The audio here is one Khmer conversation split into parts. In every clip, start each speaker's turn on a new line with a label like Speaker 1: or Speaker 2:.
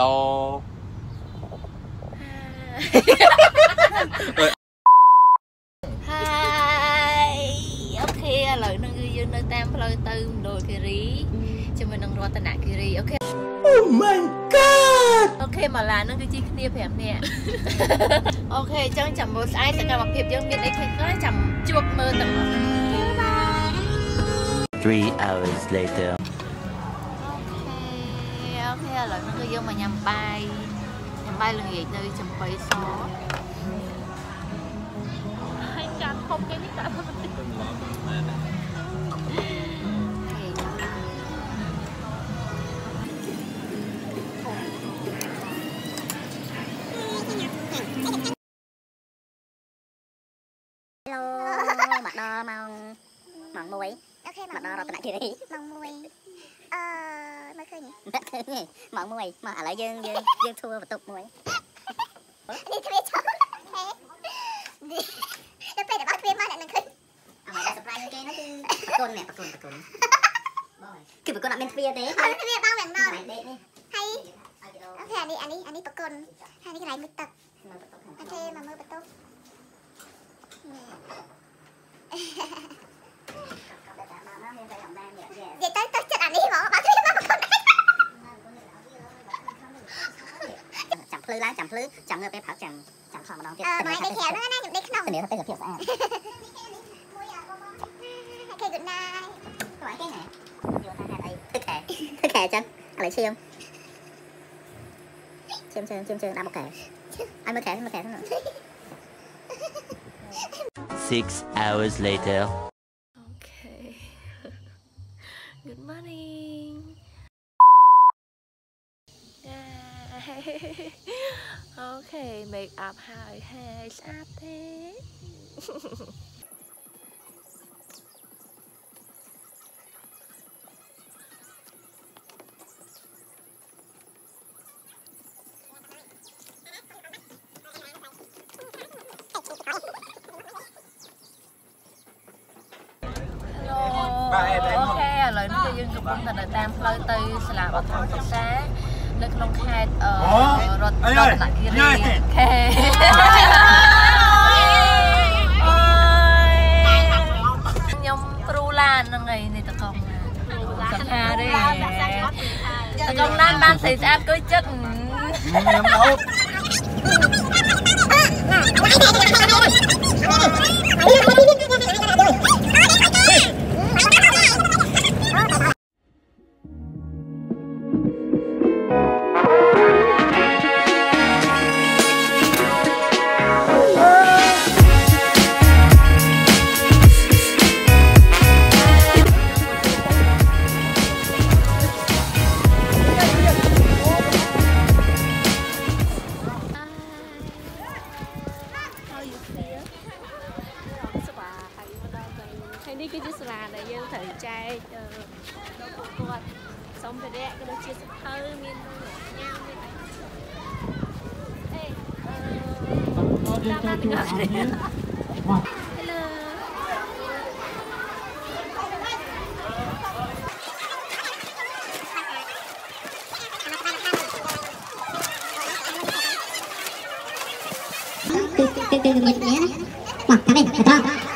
Speaker 1: Hello
Speaker 2: ហើយ okay ឥឡូវហ្នឹងគឺយើងនៅតាមផ្លូវទៅមណ្ឌលគិរីជាមួយនឹងរតនគិរី okay
Speaker 1: Oh my god
Speaker 2: okay មកឡានហ្នឹងគឺជិះគ្នា5នាក់ okay អញ្ចឹងចាំមើលស្អែកសកម្មភាពយើងមានអីខ្លះៗចាំជួបមើលទាំងអស់ហ្នឹង
Speaker 3: Three hours later.
Speaker 2: យើងមកញ៉ាំបាយញ៉ាំបាយល្ងាចនៅចំបៃសហើយចាំហូបគេនេះក៏អត់បន្តិច
Speaker 4: ឡូមកដល់ម៉ោងម៉ោង1
Speaker 5: អូខេ
Speaker 4: មកដល់រតនគិរី
Speaker 5: ម៉ោង1 អឺមើលឃើញទេ
Speaker 4: មិនឃើញទេម៉ោង1មកឥឡូវយើងយើងយើងធួបន្ទប់មួយ
Speaker 5: នេះទ្វារចូលហេដល់ពេលដល់ទ្វារមកអ្នកនឹងឃើញ
Speaker 4: អ្វីដែល surprise គេនោះគឺប្រគុណនេះប្រគុណប្រគុណបងគឺប្រគុណអត់មានទ្វារទេ
Speaker 5: អត់ទ្វារបងមែនមក
Speaker 4: ដេកនេះ
Speaker 5: ហើយ
Speaker 4: ឲ្យគេដោ
Speaker 5: អូខេអានេះអានេះអានេះប្រគុណហើយនេះកន្លែងមុជទឹក
Speaker 4: មើលបន្ទប់ខាង
Speaker 5: អូ
Speaker 4: ក្នុង
Speaker 5: ខេមកមើលបន្ទប់នេះ
Speaker 4: ក៏តែតាមមកមានតែអំដាននេះយេ
Speaker 5: និយាយទៅទៅចិត្តអានេះហ្មងបើទ្វារមកប្រគុណ
Speaker 4: ចាំ ភ្លឺឡើងចាំភ្លឺចាំងើបពេលផឹកចាំចាំថតម្ដងទៀត
Speaker 5: អឺមកដេកក្រៅហ្នឹងណាខ្ញុំដេកក្នុង
Speaker 4: ធានាថាទេសភាពស្អាត
Speaker 5: មួយអាបងអូខេ good night
Speaker 4: ទៅឲ្យគេណែយល់ថាហេតុអីទឹកខែទឹកខែចឹងឥឡូវឈាមឈាមឈាមឈាមឈាមដាក់មកខែឲ្យមើលខែមើលខែហ្នឹង
Speaker 3: Six hours later.
Speaker 2: អូខេ Good morning អូខេ make up ហើយហើយស្អាតទេ
Speaker 1: បាទអេតែ
Speaker 2: អូ
Speaker 1: មក
Speaker 2: ខេឥឡូវនេះគឺយើងកំពុងតែនៅតាមផ្លូវទៅសាលាបឋមសិក្សា នៅក្នុងខេត្តអឺរដ្ឋរតនគិរីអូខេខ្ញុំគ្រូឡានហ្នឹងហើយនេះតកងសង្ហាទេតកងឡានបានស្រីស្អាតគួយចិត្ត
Speaker 1: ខ្ញុំដោត
Speaker 6: គឺគឺគឺ
Speaker 4: មានគ្នាណាមក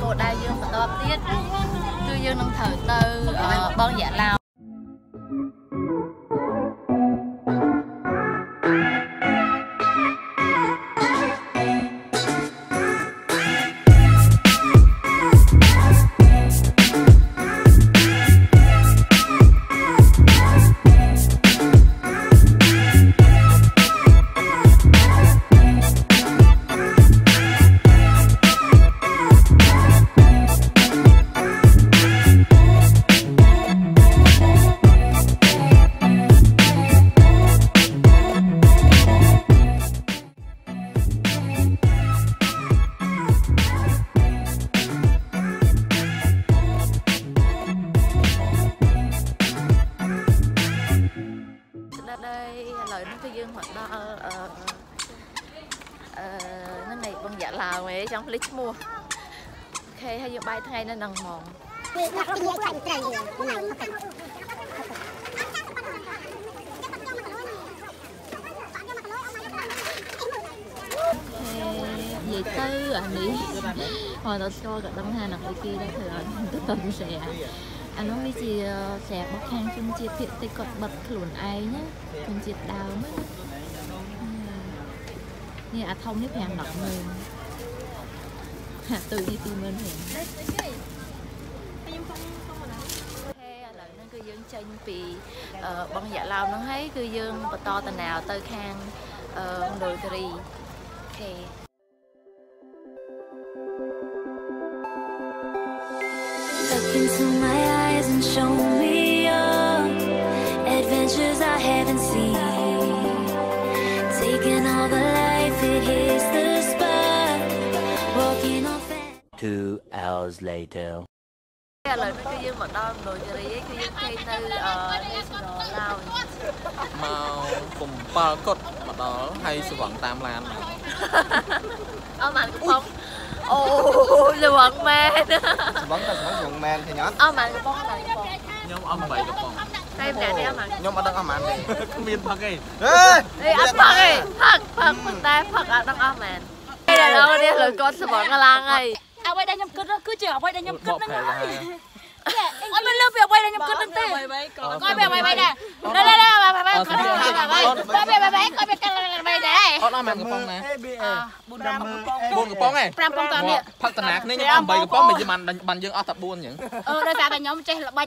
Speaker 1: គោ
Speaker 2: លដៅយើងបន្តទៀតគឺយើងនឹងត្រូវទៅអឺបងយ៉ាឡាវ ហើយយើងបាយថ្ងៃនៅនឹងហ្មង
Speaker 5: វាដាក់គ្នាចាញ់ត្រីណៃផឹក
Speaker 2: និយាយទៅអានេះគាត់ទៅស្គាល់ក៏ដឹងថានឹងអីគេដែរធ្វើឲ្យទៅតន់ស្រែអានោះវាជាស្រែរបស់ខាងជនជាតិភាគតិចគាត់បិទខ្លួនឯងណាជនជាតិដើមណានេះអាធំនេះ5 10ម៉ឺនហាក់ទុយនេះ25000ហេឥឡូវហ្នឹងគឺយើងចេញពីអឺបឹងយ៉ាឡោមហ្នឹងហើយគឺយើងបន្តតំណៅទៅខាងអឺមណ្ឌលគិរីអូខេ
Speaker 7: Look into my
Speaker 3: hours later.
Speaker 2: ឥឡូវនេះគឺយើងមកដល់មណ្ឌលគិរីហើយគឺយើងគេនៅអឺ National Lounge
Speaker 1: មក7កុដមកដល់ហើយស្វឹងតាមឡានមក
Speaker 2: អស់ម៉ានកំប៉ុងអូលវងមែន
Speaker 1: ស្វឹងតែស្វឹងយើងមែនឃើញអត់
Speaker 2: អស់ម៉ានកំប៉ុងម៉ានកំប៉ុង
Speaker 1: ខ្ញុំអស់8កំប៉ុង
Speaker 2: ហើយម្នាក់នេះអស់ម៉ាន
Speaker 1: ខ្ញុំអត់ដឹងអស់ប៉ុន្មានទេគ្មានផឹកទេហេ
Speaker 2: អេអត់ផឹកទេផឹកផឹកប៉ុន្តែផឹកអត់ដឹងអស់ម៉ានពេលដល់នេះលើគាត់ស្វងឡើងហើយ
Speaker 8: អ្វីដែលខ្ញុំគិតគឺជាអ្វីដែលខ្ញុំគិត
Speaker 1: មក
Speaker 8: ហ្នឹង
Speaker 1: ប្រែ
Speaker 8: ហើយ
Speaker 1: ថា
Speaker 8: អត់មានលើពីអ្វីដែលខ្ញុំគិតហ្នឹងទេ
Speaker 2: គាត់ពីអ្វីៗដែរដល់ដល់ដល់អ្វីៗគាត់ពីអ្វីៗគាត់ពីអ្វីៗគាត់ពីអ្វីៗដែរ
Speaker 1: អត់អស់ប៉ុន្មានកំប៉ុងណា
Speaker 8: 4កំប៉ុង
Speaker 1: 4កំប៉ុងឯង
Speaker 2: 5ប៉ុងតនេះ
Speaker 1: ផឹកតាណាគ្នាខ្ញុំ8កំប៉ុងមិនបានបានយើងអស់តែ4អញ្ចឹង
Speaker 8: អឺដោយសារតែខ្ញុំចេះល្បិច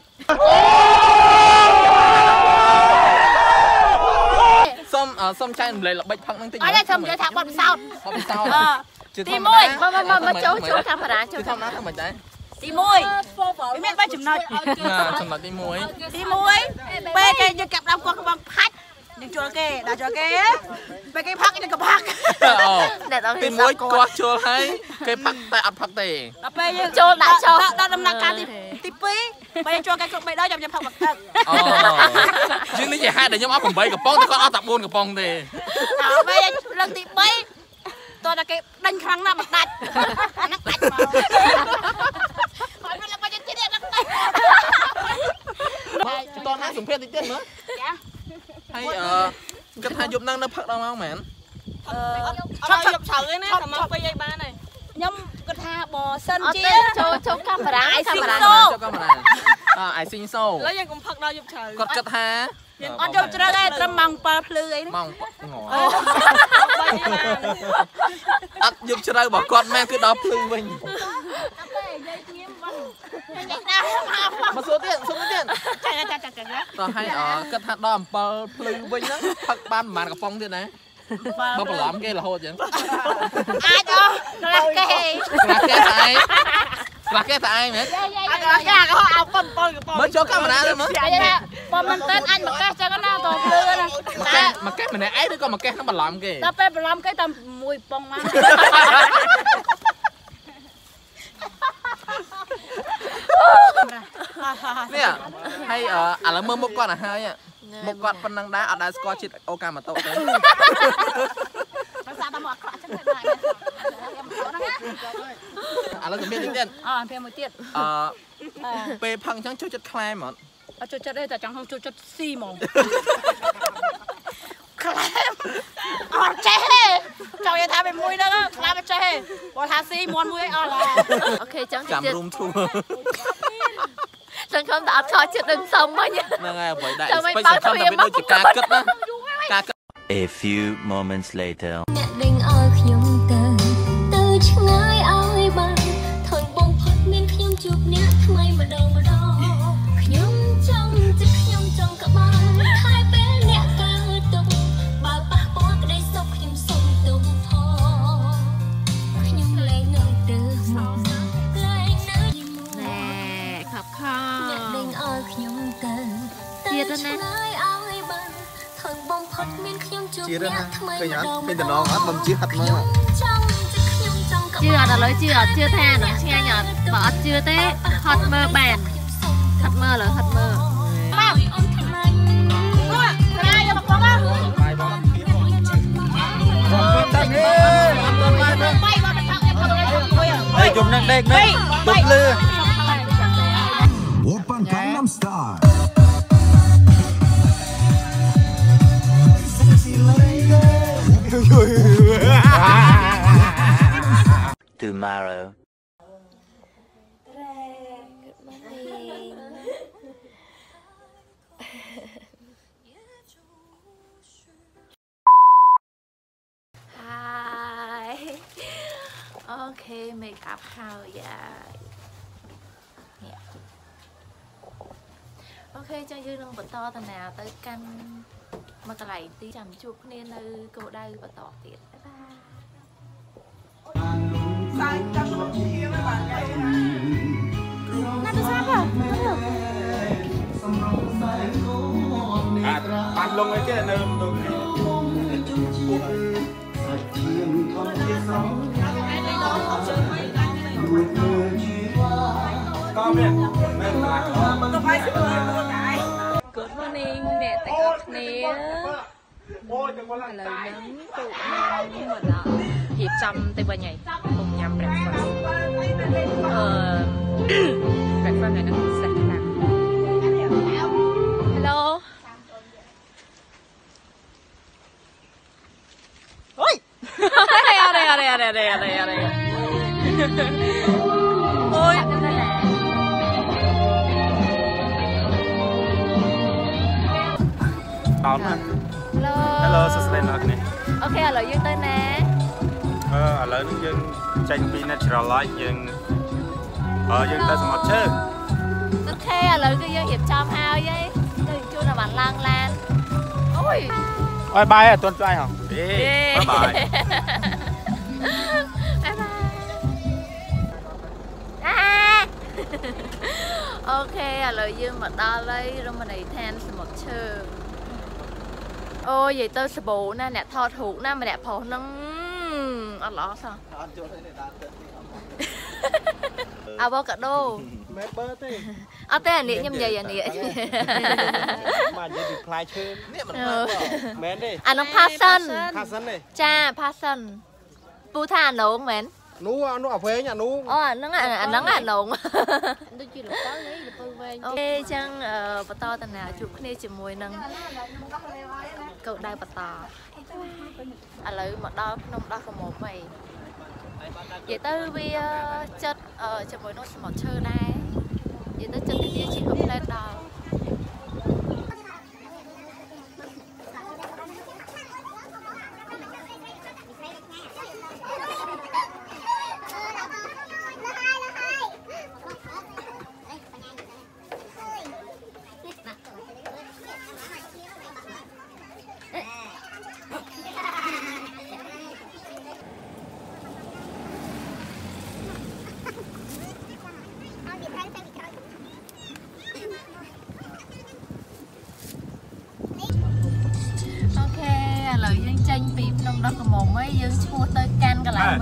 Speaker 1: សុំអឺសុំចែករំលែកល្បិចផឹកហ្នឹងតិច
Speaker 8: អត់ទេខ្ញុំនិយាយថាបត់ពិសោធន៍
Speaker 1: បបពិសោធន៍
Speaker 8: អឺ
Speaker 1: ជា
Speaker 8: ទី
Speaker 1: ធម្ម
Speaker 8: មួយ
Speaker 1: តា
Speaker 2: មកមកមកចូលចូលកាមេរ៉ាចូល
Speaker 1: ជាធម្មតាធ្វើមិនដែរ
Speaker 8: ទី1វាមាន3ចំណុច
Speaker 1: ណាចំណុចទី1
Speaker 8: ទី1ពេលគេយើងកាប់ដើមគាត់ក្បងផាច់យើងជួលគេដល់ជួលគេពេលគេផឹកយើងក៏ផឹក
Speaker 1: អូ
Speaker 2: អ្នកដល់
Speaker 1: ទី1គាត់ជល់ហើយគេផឹកតែអត់ផឹកទេ
Speaker 8: ដល់ពេលយើង
Speaker 2: ចូលដាក់ចុះ
Speaker 8: ដល់ដំណាក់កាលទីទី2ពេលយើងជួលគេគ្រប់3ដងខ្ញុំខ្ញុំផឹកមកទឹក
Speaker 1: អូយើងនេះជាហេតុដែលខ្ញុំអស់8កំប៉ុងតែគាត់អស់តែ4កំប៉ុងទេ
Speaker 8: ដល់ពេលលើកទី3 តោះតែគេដេញខ្លាំងណាស់មិនដាច់អាហ្នឹងដាច់មកហើយមានល្បិចទៀតទៀតហ្នឹងដាច់
Speaker 1: តោះណាសម្ភារតិចទៀតមើល
Speaker 8: ចា
Speaker 1: ហើយអឺគាត់ថាយប់ហ្នឹងនៅផឹកដល់ម៉ោងមែន
Speaker 8: អឺឈប់ឈប់ឆៅឯណាតែមកពេញឲ្យបានហើយខ្ញុំគិតថាបើសិន
Speaker 2: អត់
Speaker 8: ជា
Speaker 2: ទេចូលចូលកាមេរ៉ាកាមេរ៉ា
Speaker 8: សូ
Speaker 1: ចុះកាមេរ៉ាអអាយស៊ីងសូ
Speaker 8: ឥឡូវយើងកុំផឹកដល់យប់ឆៅ
Speaker 1: គាត់គិតថា
Speaker 8: អត់យកជ្រៅទេត្រឹមម៉ោង7ភ្លឺអីហ្នឹង
Speaker 1: ម៉ោងង
Speaker 8: អូបីបាន
Speaker 1: អត់យកជ្រៅរបស់គាត់មែនគឺដល់ភ្លឺវិញ
Speaker 8: ណាមក
Speaker 1: មកសួរទៀតសួរទៀត
Speaker 8: ចាចាចាចា
Speaker 1: តោះហើយអគិតថាដល់7ភ្លឺវិញហ្នឹងផឹកបានប្រហែលកំប៉ុងទៀតណាបើបន្លំគេរហូតអញ្ចឹង
Speaker 8: អាចអស់ខ្លះគេ
Speaker 1: ខ្លះគេតែ ឯងខ្លះគេតែឯងមែន
Speaker 8: អាចអស់ចាក៏អោ7កំប៉ុង
Speaker 1: មើលចូលកាមេរ៉ាទៅមើល
Speaker 8: ចាចាបើមិនទៅអញមកកេះចឹងណាតភ្លឺណា
Speaker 1: មកកេះមកកេះម្នាក់ឯងឬក៏មកកេះនឹងបន្លំគេ
Speaker 8: ដល់ពេលបន្លំគេតែមួយប៉ុងមក
Speaker 1: នេះហើយអឺឥឡូវមើលមុខគាត់ទៅហើយមុខគាត់ប៉ុណ្ណឹងដែរអត់ដែលស្គាល់ជាតិអូកាម៉ូតូទេ
Speaker 8: ដោយសារតែមកអាក្រក់ចឹង ទៅដែរ
Speaker 1: ឥឡូវជំនាញតិចទៀត
Speaker 8: អើពេលមួយទៀត
Speaker 1: អឺពេលផឹកអញ្ចឹងចូលចិត្តខ្លែមអត់
Speaker 8: អត់ចូលចិត្តទេតែចង់ចូលចិត្តស៊ីហ្មងខ្លែមអត់ចេះទេចង់និយាយថាពេលមួយហ្នឹងខ្លែមអត់ចេះទេគាត់ថាស៊ីមន់មួយអីអស់ឡើយ
Speaker 2: អូខេចឹង
Speaker 1: ចាំ
Speaker 2: ទៀត
Speaker 1: រុំធូរ
Speaker 2: សង្ឃឹមតែអត់ខកចិត្តនឹងសុំមិញ
Speaker 1: ហ្នឹងហើយអ្វីដែរ
Speaker 2: ចាំមិន
Speaker 1: ស្ពេច
Speaker 2: បើក
Speaker 1: សង្ឃឹមតែ
Speaker 2: ទ្វារ
Speaker 1: វាដូចជាការគិតណាការគិត
Speaker 3: A few moments later.
Speaker 7: អ្នកដេញឲ្យខ្ញុំទៅទៅ ឆ្ងាយឲ្យបានធន់បំផុតមានខ្ញុំជួបអ្នកថ្មីម្ដងម្ដងខ្ញុំចង់ចិត្តខ្ញុំចង់ក្បាលហើយពេលអ្នកកើតទុកបើប៉ះពាល់ក្តីសុខខ្ញុំសុំទុំផងខ្ញុំលែងនៅទៅមកលែងនៅយមក
Speaker 2: ណែខប់ខ
Speaker 7: អ្នកដេញឲ្យខ្ញុំទៅទៅ
Speaker 2: ទៀតទៅណា
Speaker 7: ឆ្ងាយឲ្យបានធន់បំផុតមានខ្ញុំជួប
Speaker 1: ជឿទេណា
Speaker 7: អ្នកថ្មី
Speaker 1: ឃើញអត់
Speaker 7: ម្ដង
Speaker 1: ឃើញតំណងអត់បំជឿហិតមើល
Speaker 2: ជឿ
Speaker 7: បាល
Speaker 2: អត់ឥឡូវជឿអត់ជឿថានឹងឆ្ងាញ់អត់បើអត់ជឿទេហត់មើលបានហត់មើលលើហត់មើល
Speaker 7: អូនខ្លាញ់
Speaker 8: ណាយកមកផងណា
Speaker 1: បាយបង
Speaker 8: បាយមកមិនថោកអីផង
Speaker 9: ជុំនឹងដេកមែនទុំលឺ
Speaker 3: Tomorrow.
Speaker 2: Hi Ok make up ហើយយ៉ាអូខេចឹងយើងនឹងបន្តដំណើរទៅកាន់មកកន្លែងទីចាំជួបគ្នានៅគោលដៅបន្តទៀតបាយ បាយណាទៅសាប់ហ៎
Speaker 9: បានលងអីគេនៅក្នុង
Speaker 2: Good morning អ្នកទាំងអស់គ្នាឥឡូវហ្នឹងទូកខ្ញុំមក ដល់រៀបចំទៅវិញហើយខ្ញុំញ៉ាំ breakfast អឺ breakfast ថ្ងៃនេះពិសេសខ្លាំង Hello អូយអរេអរេអរេអរេអរេអរេអូយ
Speaker 9: តោនណា
Speaker 2: Hello
Speaker 9: Hello សួស្តីអ្នកនរគ្នា
Speaker 2: អូខេឥឡូវយើងទៅណា
Speaker 9: អឺឥឡូវនេះយើងចេញពី Natural Light យើងអឺយើងទៅសមុទ្រឈើ
Speaker 2: អូខេឥឡូវគឺយើងរៀបចំហើយហីទៅជួនឲ្យបានឡើងឡានអូយ
Speaker 9: អើយបាយអត់ទាន់ស្អីហ៎អេបាយ
Speaker 2: បាយបាយអាអូខេឥឡូវយើងមកដល់ហើយរមណីយដ្ឋានសមុទ្រឈើ អូយនិយាយទៅសបោណាអ្នកថតរូបណាម្នាក់ប្រុសហ្នឹងអត់ល្អសោះអាវ៉ាកាដូ
Speaker 9: មែនបើទេ
Speaker 2: អត់ទេអានេះខ្ញុំនិយាយអានេះ
Speaker 9: បាននិយាយពីផ្លែឈើ
Speaker 1: នេះមិន
Speaker 2: អឺ
Speaker 9: មែនទេ
Speaker 2: អានោះ passion
Speaker 9: ខាសិនទេ
Speaker 2: ចា passion ពូថាអានងមែន
Speaker 9: នោះអានោះអាវែងអានោះ
Speaker 2: អូអាហ្នឹងអាអាហ្នឹងអានង
Speaker 6: ដូចជាលពៅហីលពៅវែង
Speaker 2: អូខេអញ្ចឹងអឺបន្តដំណើរជួបគ្នាជាមួយនឹង កោដៅបន្តឥឡូវមកដល់ភ្នំដោះកមុំហើយនិយាយទៅវាចិត្តអឺជាមួយនោះសមុទ្រឈើដែរនិយាយទៅចិត្តទីនេះជាផ្លែដល់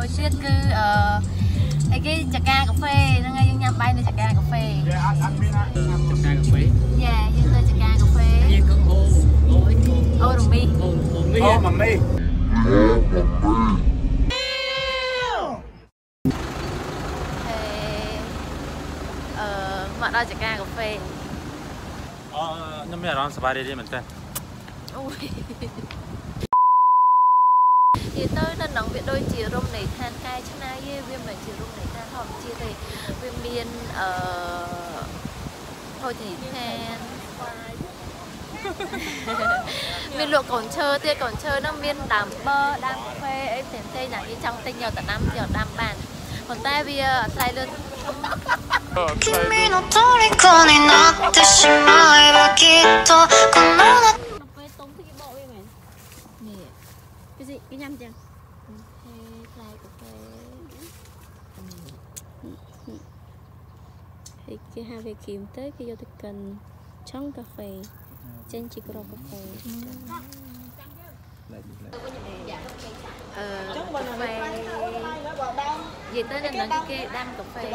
Speaker 2: មួយទៀតគឺអឺអីគេចកាកាហ្វេហ្នឹងហើយយើងញ៉ាំបាយនៅចកាកាហ្វេ
Speaker 9: អត់អត់មានណា
Speaker 1: ចំការកាហ្វេ
Speaker 2: យ៉ាយើងទៅចកាកាហ្វេ
Speaker 1: យើងក៏អូអូអីគេ
Speaker 2: អូរមី
Speaker 1: អូអូមី
Speaker 9: អូម៉ាមី
Speaker 2: ហេអឺមកដល់ចកាកាហ្វេ
Speaker 9: អឺខ្ញុំមានអារម្មណ៍សប្បាយរីករាយមែនតើ
Speaker 2: អូយ និយាយទៅនៅក្នុងវាដូចជារមណីយដ្ឋានកែច្នៃទេវាមិនមែនជារមណីយដ្ឋានធម្មជាតិទេវាមានអឺភោជនីយដ្ឋាន មានលក់កូនឈើទៀតកូនឈើហ្នឹងមានដើមបឺដើមកាហ្វេអីផ្សេងផ្សេងណាគេចង់ទិញយកទៅដាំយកដាំបានប៉ុន្តែវាអាស្រ័យលើ
Speaker 7: 君の虜になってしまえばきっとこの
Speaker 6: គេស៊ីគេញ៉ាំចឹង
Speaker 2: ហេផ្លែកាហ្វេ
Speaker 6: ហើយគេហៅវាគីមទៅគេយកទៅកិនឆុងកាហ្វេចេញជាក្របកាហ្វេ
Speaker 2: អឺកាហ្វេនិយាយទៅនៅនឹងគេដាំកាហ្វេនៅ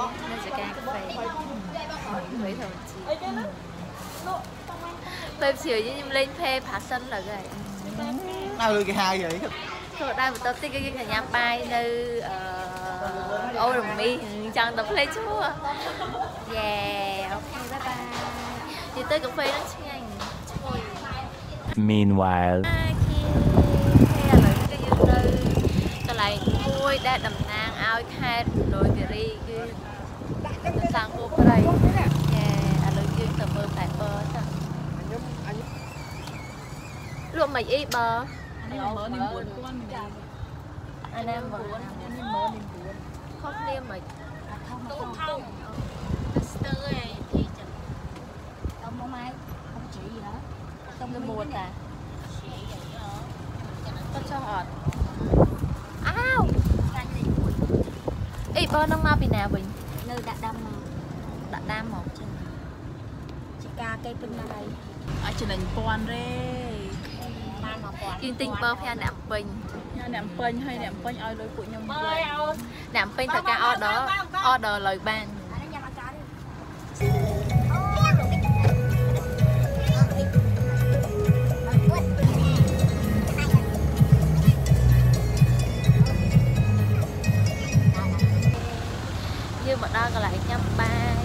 Speaker 2: ចកាកាហ្វេហើយធម្មជាតិពេលជ្រឿខ្ញុំលេងផេផាសិនលើហើយ
Speaker 1: នៅគេហៅហី
Speaker 2: ចូលដែរបន្តតិចគឺយើងញ៉ាំបាយនៅអឺអូរ៉ូមីចង់ទៅផ្លេឈ្មោះយេអូខេបាយបាយនិយាយទៅកាហ្វេហ្នឹងឆ្ងាញ់ឈ្ងុយ
Speaker 3: Meanwhile
Speaker 2: អូខេឥឡូវគឺយើងទៅកន្លែងមួយដែលតំណាងឲ្យខេត្តមណ្ឌលគិរីគឺសាំងគោព្រៃយេឥឡូវយើងទៅមើលតែបឺទៅលក់មិនអីបើអា នេះមើលនេះ4000អានេះមើលនេះមើលនេះខុសគ្នាមិនធំធំធំស្ទើរឯទីចឹង
Speaker 5: Ông mua mai Không chị gì hả
Speaker 2: ទៅមួតតាទៅចុះអត់អាវអីបើនឹងមកពីណាវិញ
Speaker 5: Nơi đã đâm mà
Speaker 2: ដាក់តាមមកចឹង
Speaker 5: Chị ca cây pin này
Speaker 8: អាចចំណេញពាន់
Speaker 2: យើងទិញបើផ្ទះអ្នកពេញ
Speaker 8: អ្នកពេញហើយអ្នកពេញឲ្យលុយពួកខ្ញុំវិញ
Speaker 2: អ្នកពេញត្រូវការ order order លើបាន
Speaker 5: Nó nhằm ăn cá đi
Speaker 2: យើងមកដល់កន្លែងញ៉ាំបាយ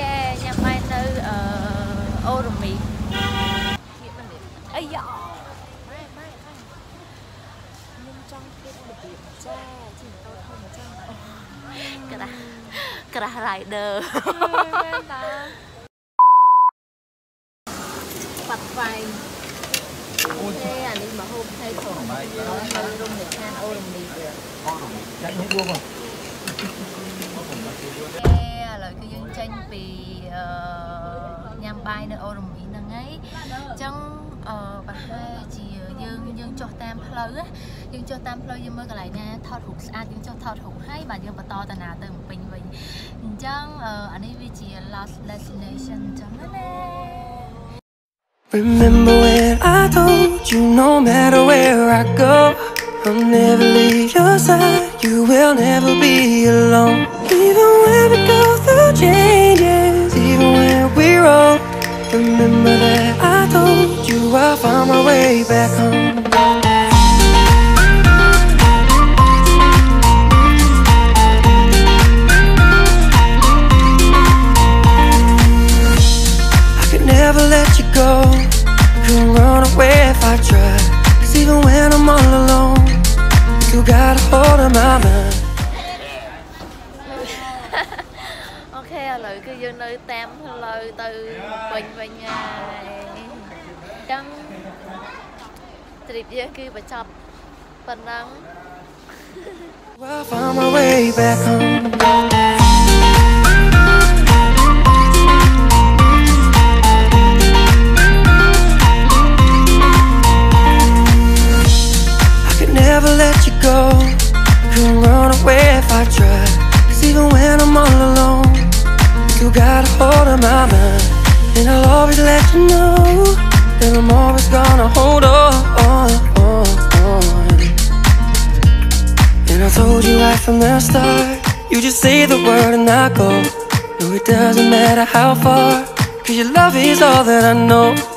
Speaker 2: យេញ៉ាំបាយនៅអឺអូរ៉ូមី អីយ៉ាខ្ញុំចង់គិតរបៀបចាជីម៉ូតូធំចឹងក្រាស់ក្រាស់ rider មែនតាបាត់ហ្វៃអូខេអានេះមកហូបថៃផងនៅរមណីយដ្ឋានអូរ៉ូមី
Speaker 1: ចាច់នេះដួងហ៎
Speaker 2: អេឥឡូវគឺយើងចេញពីអឺញ៉ាំបាយនៅអូរ៉ូមី ហ្នឹងហើយអញ្ចឹងអឺប្រហែលជាយើងយើងចុះតាមផ្លូវណាយើងចុះតាមផ្លូវយើងមើលកន្លែងណាថតរូបស្អាតយើងចុះថតរូបហើយបាទយើងបន្តទៅណាទៅបំពេញវិញអញ្ចឹងអឺអានេះវាជា last destination អញ្ចឹងណា
Speaker 10: Remember when I told you no matter where I go, I'll never leave your side. You will never be alone. Even when we go through changes, Remember that I told you I'll find my way back home.
Speaker 2: យើងគឺបញ្ចប់ប៉ុណ្ណឹង
Speaker 10: I'll find my way back home. Go. No, it doesn't matter how far. Cause your love is all that I know.